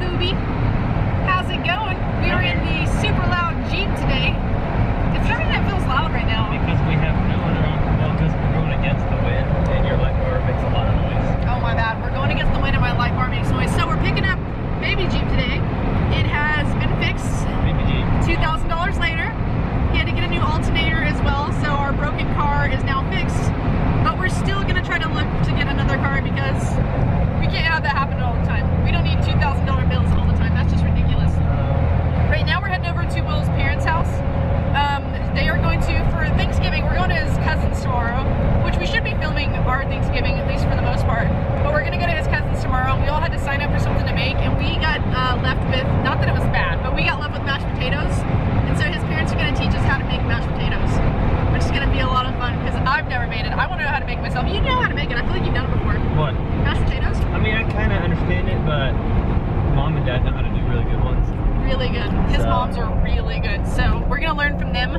Foobie. How's it going? We are in the super loud Jeep today. It's something that feels loud right now. Because we have no around. Well, because we're going against the wind, and your light bar makes a lot of noise. Oh my bad. We're going against the wind and my light bar makes noise. So we're picking up baby Jeep today. It has been fixed BBG. $2,000 later. He had to get a new alternator as well, so our broken car is now fixed. But we're still gonna try to look to get another car because we can't have that happen all the time. We don't need $2,000 bills all the time. That's just ridiculous. Right now we're heading over to Will's parents' house. Um, they are going to, for Thanksgiving, we're going to his cousin's tomorrow, which we should be filming our Thanksgiving, at least for the most part. But we're going to go to his cousin's tomorrow. We all had to sign up for something to make, and we got uh, left with, not that it was bad, but we got left with mashed potatoes. And so his parents are going to teach us how to make mashed potatoes, which is going to be a lot of fun because I've never made it. I want to know how to make it myself. You know how to make it. I feel like you've done it before. What? Mashed potatoes? I mean, I kind of understand it, but mom and dad know how to do really good ones. really good. His So- moms are really good. So we're gonna learn from them.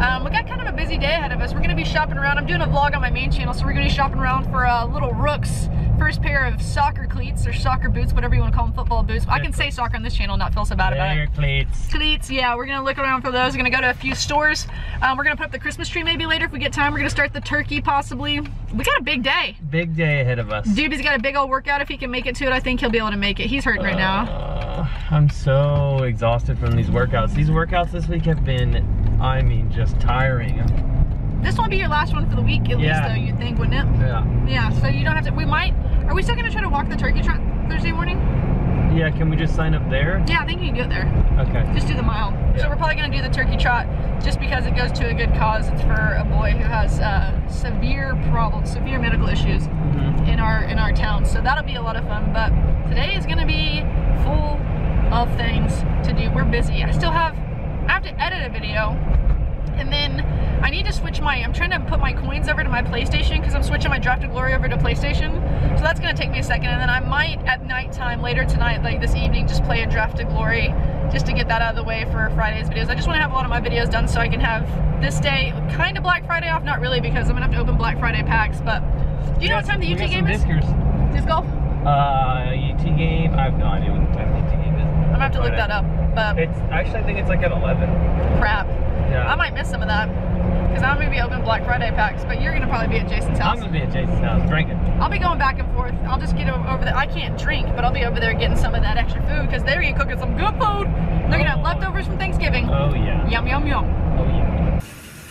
Um, we got kind of a busy day ahead of us. We're gonna be shopping around. I'm doing a vlog on my main channel, so we're gonna be shopping around for uh, little Rook's first pair of soccer cleats or soccer boots, whatever you want to call them, football boots. I can say soccer on this channel, not feel so bad about it. cleats. Cleats, yeah, we're gonna look around for those. We're gonna go to a few stores. Um, we're gonna put up the Christmas tree maybe later if we get time. We're gonna start the turkey possibly. We got a big day. Big day ahead of us. Dude, he's got a big old workout. If he can make it to it, I think he'll be able to make it. He's hurting right now. Uh, I'm so exhausted from these workouts. These workouts this week have been, I mean, just tiring. This won't be your last one for the week, at least, though, you'd think, wouldn't it? Yeah. Yeah, so you don't have to. We might. Are we still gonna try to walk the turkey trot Thursday morning? Yeah, can we just sign up there? Yeah, I think you can do it there. Okay. Just do the mile. So we're probably gonna do the turkey trot just because it goes to a good cause. It's for a boy who has uh, severe problems, severe medical issues Mhm. in our in our town. So that'll be a lot of fun. But today is gonna be full of things to do. We're busy. I still have. I have to edit a video and then I need to switch my, I'm trying to put my coins over to my PlayStation because I'm switching my Draft of Glory over to PlayStation. So that's gonna take me a second and then I might at nighttime later tonight, like this evening, just play a Draft of Glory just to get that out of the way for Friday's videos. I just wanna have a lot of my videos done so I can have this day kind of Black Friday off, not really because I'm gonna have to open Black Friday packs, but do you know what time the UT game some is? Discers. Disc golf? Uh, UT game. I have no idea what the time the UT game is. I'm gonna have to look that up, but It's actually I think it's like at 11. crap. Yeah. I might miss some of that because I'm gonna be opening Black Friday packs, but you're gonna probably be at Jason's house. I'm gonna be at Jason's house drinking. I'll be going back and forth. I'll just get over there. I can't drink, but I'll be over there getting some of that extra food because they're gonna cooking some good food. They're gonna have leftovers from Thanksgiving. Oh yeah. Yum yum yum. Oh yeah.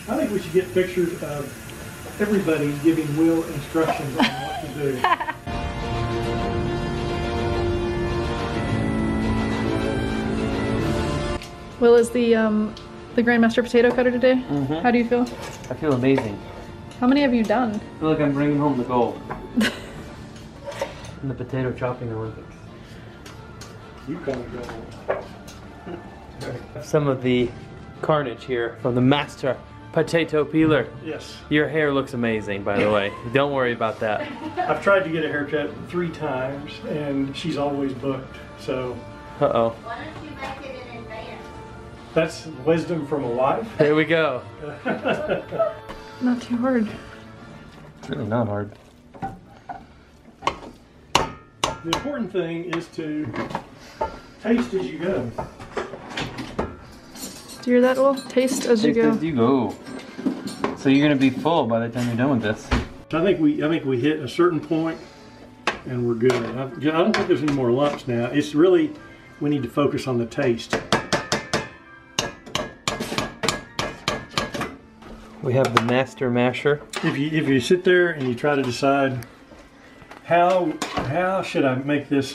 I think we should get pictures of everybody giving Will instructions on what to do. Will is the um the Grandmaster potato cutter today. Mhm. How do you feel? I feel amazing. How many have you done? I feel like I'm bringing home the gold. In the potato chopping Olympics. You kind of go. Some of the carnage here from the master potato peeler. Yes. Your hair looks amazing, by the way. Don't worry about that. I've tried to get a haircut three times, and she's always booked. So Uh that's wisdom from a wife. Here we go. Not too hard. It's really not hard. The important thing is to taste as you go. Do you hear that, Will? Taste as you go. Taste as you go. So you're gonna be full by the time you're done with this. I think we I think we hit a certain point, and we're good. I, I don't think there's any more lumps now. It's really we need to focus on the taste. We have the master masher. If you if you sit there and you try to decide how how should I make this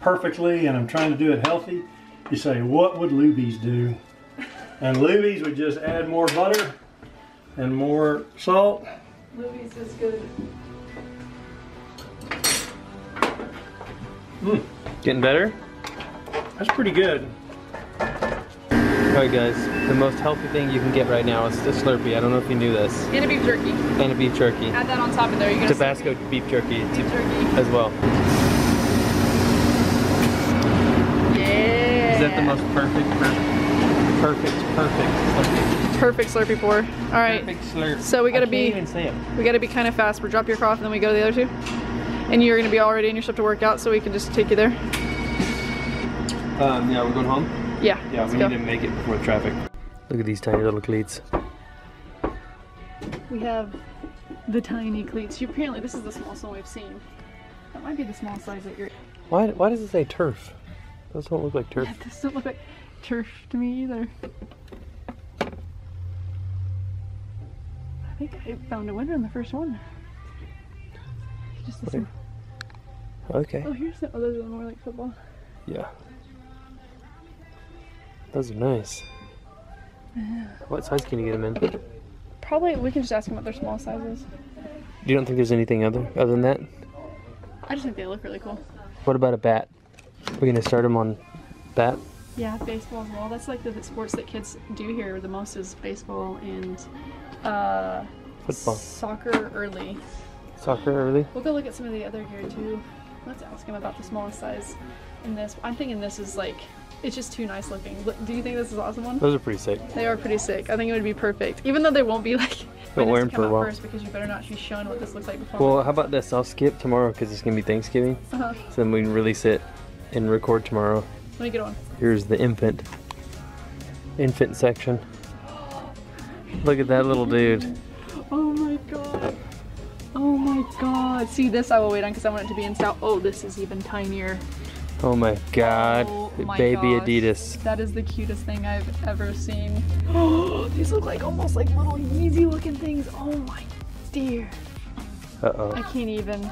perfectly, and I'm trying to do it healthy, you say what would Luby's do? And Luby's would just add more butter and more salt. Luby's is good. Hmm. Getting better? That's pretty good. Alright guys, the most healthy thing you can get right now is a Slurpee. I don't know if you knew this. And a beef jerky. And a beef jerky. Add that on top of there. You're gonna Tabasco beef jerky beef jerky. as well. Yeah. Is that the most perfect, perfect, perfect, perfect Slurpee? perfect Slurpee pour? All right. Perfect slurp. So we gotta be- even say it. We got to be kind of fast. We drop your off and then we go to the other two. And you're going to be all ready and your stuff to work out so we can just take you there. Um, yeah, we're going home. Yeah. Yeah, let's we go. need to make it before traffic. Look at these tiny little cleats. We have the tiny cleats. You, apparently, this is the smallest one we've seen. That might be the small size that you're. Why? Why does it say turf? Those don't look like turf. This doesn't look like turf to me either. I think I found a winner in the first one. Just this Wait. one. Okay. Oh, here's the. Oh, those are more like football. Yeah. Those are nice. What size can you get them in? Probably we can just ask them what their small size is. You don't think there's anything other other than that? I just think they look really cool. What about a bat? We're gonna start them on bat. Yeah, baseball as well. That's like the, the sports that kids do here the most is baseball and uh, Football. soccer early. Soccer early. We'll go look at some of the other gear too. Let's ask him about the smallest size in this. I'm thinking this is like, it's just too nice looking. Do you think this is an awesome one? Those are pretty sick. They are pretty sick. I think it would be perfect. Even though they won't be like, might wear have 'em to for a while. First because you better not be shown what this looks like before. Well, how about this? I'll skip tomorrow because it's gonna be Thanksgiving. uh-huh. So then we can release it and record tomorrow. Let me get on. Here's the infant. Infant section. Look at that little dude. Oh my god. Oh my god. See, this I will wait on because I want it to be in style. Oh, this is even tinier. Oh my god. Oh my Baby gosh. Adidas. That is the cutest thing I've ever seen. Oh, these look like almost like little Yeezy looking things. Oh my dear. Uh oh. I can't even.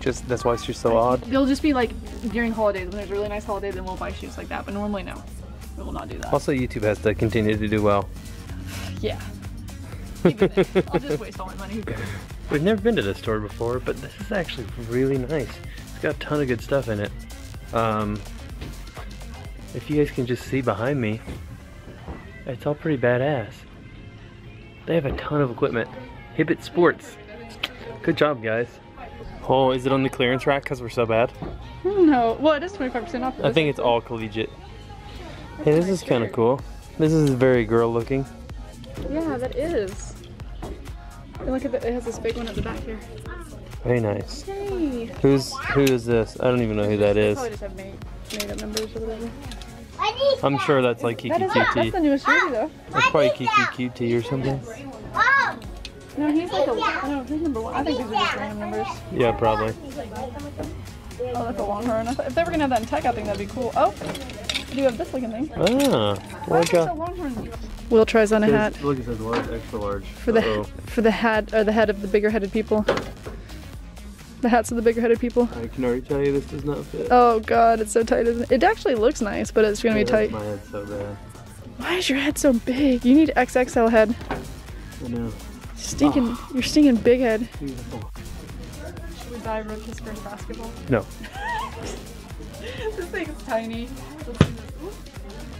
Just that's why she's so odd. They'll just be like during holidays when there's a really nice holiday, then we'll buy shoes like that. But normally, no, we will not do that. Also, YouTube has to continue to do well. Yeah. Even then, I'll just waste all my money. We've never been to this store before, but this is actually really nice. It's got a ton of good stuff in it. Um, if you guys can just see behind me, it's all pretty badass. They have a ton of equipment. Hibbett Sports. Good job, guys. Oh, is it on the clearance rack because we're so bad? No, well, it is 25% off. I think it's all collegiate. Hey, this is kind of cool. This is very girl looking. Yeah, that is. And look at that, it has this big one at the back here. Very nice. Hey. Who's who is this? I don't even know who that They is. probably just have made, made up numbers or whatever. I need I'm sure that's like Kiki That is that's the QT. newest jersey though. That's probably Kiki QT or something. Mom, No, he's like a, I don't know, he's number one. I think these are just random numbers. Yeah, probably. Oh, that's a Longhorn. If they were gonna have that in tech, I think that'd be cool. Oh, do you have this looking thing. Ah, Why like a. Longhorn? Will tries on a hat Look, it says large, extra large. for the for the hat or the head of the bigger headed people. The hats of the bigger headed people. I can already tell you this does not fit. Oh god, it's so tight. Isn't it? it actually looks nice, but it's gonna Yeah, be tight. My head's so bad. Why is your head so big? You need XXL head. I know. Stinking, you're stinking big head. Beautiful. Should we buy Rook his first basketball? No. this thing's tiny. Let's see this. Ooh,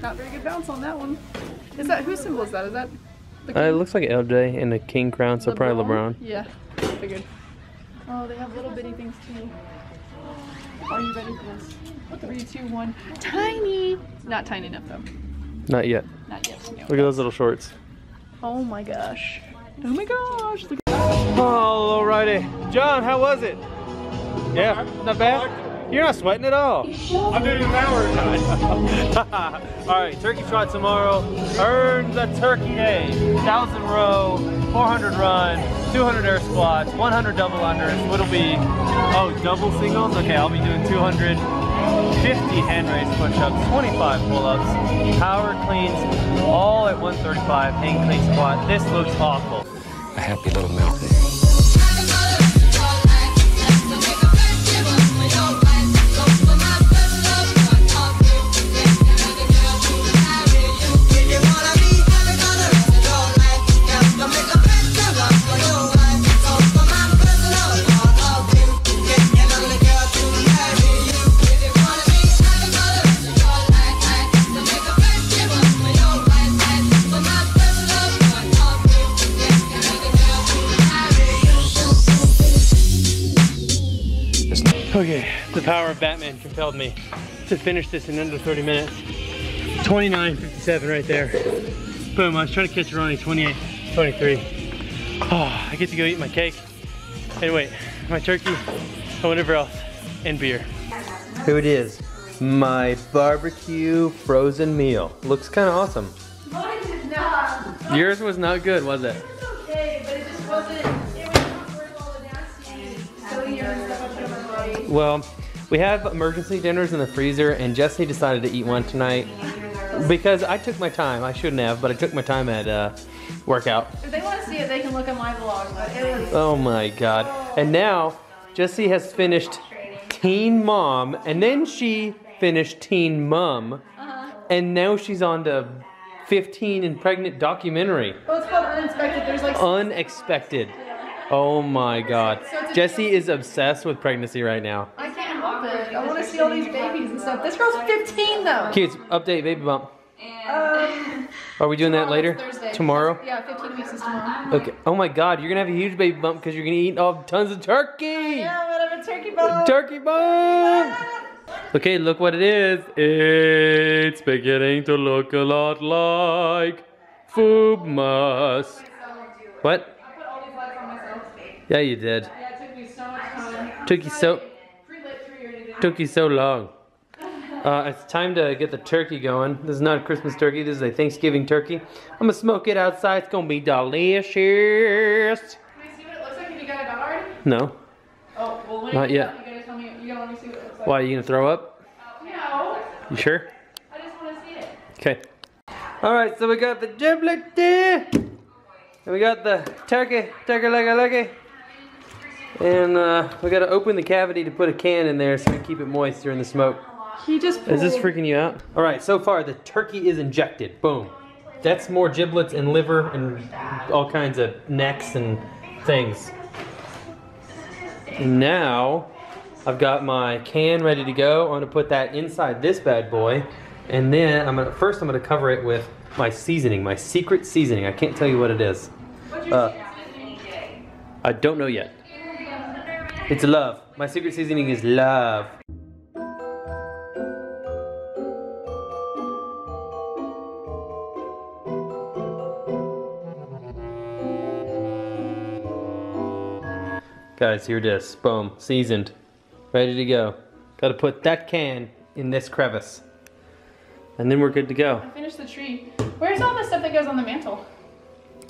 not very good bounce on that one. Is that whose symbol is that? Is that the Uh, it looks like LJ and a king crown, so probably LeBron. Yeah, figured. Oh, they have little bitty things too. Are you ready for this? Three, two, one. Tiny. Not tiny enough though. Not yet. Not yet. no. Look at those little shorts. Oh my gosh. Oh my gosh. Look Oh, alrighty. John, how was it? Yeah, not bad. You're not sweating at all. I'm doing an hour tonight. all right, turkey trot tomorrow. Earn the turkey day. 1,000 row, 400 run, 200 air squats, 100 double unders. What'll be, oh, double singles? Okay, I'll be doing 250 hand raise push-ups, 25 pull-ups, power cleans, all at 135, hang clean squat. This looks awful. a happy little mountain. Batman compelled me to finish this in under 30 minutes. 29.57 right there. Boom, I was trying to catch Ronnie 28, 23. Oh, I get to go eat my cake. And wait, my turkey, and whatever else, and beer. Who it is? my barbecue frozen meal. Looks kind of awesome. Mine did not. Yours was not good, was it? It okay, but it just wasn't. It was not worth all the nasty sodium and stuff I put in my body. Well, we have emergency dinners in the freezer, and Jesse decided to eat one tonight because I took my time. I shouldn't have, but I took my time at uh, workout. If they want to see it, they can look on my vlog. But it was. Oh my god. And now, Jesse has finished Teen Mom, and then she finished Teen Mum, Uh-huh. and now she's on to 15 and Pregnant documentary. Oh, it's called unexpected. There's like. Unexpected. Oh my god. So Jessie is obsessed with pregnancy right now. I can't help it. I want to see all these babies and stuff. This girl's 15 though. Kids, update baby bump. Um, Are we doing that later? Thursday. Tomorrow? Yeah, 15 weeks is tomorrow. Okay. Oh my god, you're gonna have a huge baby bump because you're gonna eat all tons of turkey! Yeah, I'm gonna have a turkey bone. Turkey bump! Okay, look what it is. It's beginning to look a lot like Fubmas. What? I put all these lights on myself. Yeah, you did. Yeah, it took me so much time. Took you so Pre-lit tree or anything. Took you so long. Uh, it's time to get the turkey going. This is not a Christmas turkey. This is a Thanksgiving turkey. I'm gonna smoke it outside. It's gonna be delicious. Can we see what it looks like if you got it done already? No. Oh, well, when Not you yet. You gotta tell me. You gotta let me see what it looks like. Why? Are you gonna throw up? No, You sure? I just want to see it. Okay. All right. So we got the giblet there, and we got the turkey, turkey leg leggy, and uh, we got to open the cavity to put a can in there so we keep it moist during the smoke. He just. Is this freaking you out? All right, so far the turkey is injected. Boom. That's more giblets and liver and all kinds of necks and things. Now I've got my can ready to go. I'm gonna put that inside this bad boy, and then I'm gonna first I'm gonna cover it with my seasoning, my secret seasoning. I can't tell you what it is. What's your Uh, seasoning? I don't know yet. It's love. My secret seasoning is love. Guys, here it is. Boom. Seasoned. Ready to go. Gotta put that can in this crevice. And then we're good to go. I finished the tree. Where's all the stuff that goes on the mantle?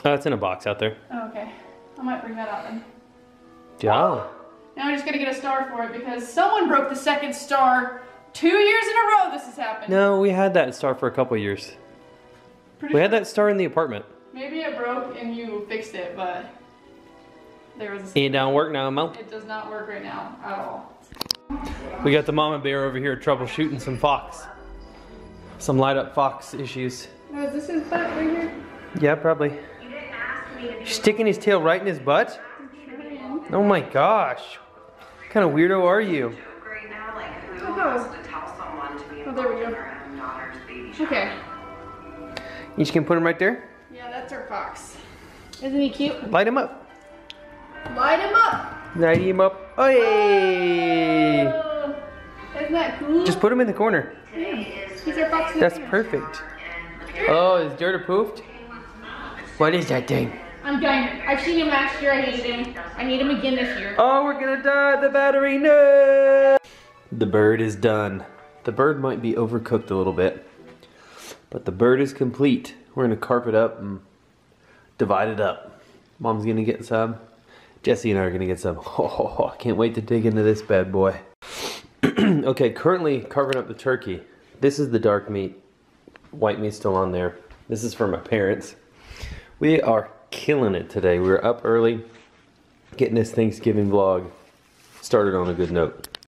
Oh, it's in a box out there. Oh, okay. I might bring that out then. Yeah. Now I'm just gonna get a star for it because someone broke the second star two years in a row. This has happened. No, we had that star for a couple years. Pretty We had that star in the apartment. Maybe it broke and you fixed it, but there was. A, It don't work now, Mo. it does not work right now at all. We got the mama bear over here troubleshooting some fox. Some light up fox issues. No, is this his butt right here? Yeah, probably. Sticking his tail right in his butt? Oh my gosh. What kind of weirdo are you? right now, like Oh. wants to tell someone to be Oh, there we go. their own daughter's baby shower? Okay. You just gonna put him right there? Yeah, that's our fox. Isn't he cute? Light him up. Light him up. Light him up. Oh, hey. Oh, isn't that cool? Just put him in the corner. He's our fox. That's perfect. Oh, is dirt a poofed? What is that thing? I'm done. I've seen him last year. I hated him. I need him again this year. Oh, we're gonna die. The battery, no! The bird is done. The bird might be overcooked a little bit, but the bird is complete. We're gonna carve it up and divide it up. Mom's gonna get some. Jesse and I are gonna get some. Oh, I can't wait to dig into this bad boy. okay, currently carving up the turkey. This is the dark meat. White meat's still on there. This is for my parents. We are killing it today. We were up early, getting this Thanksgiving vlog started on a good note.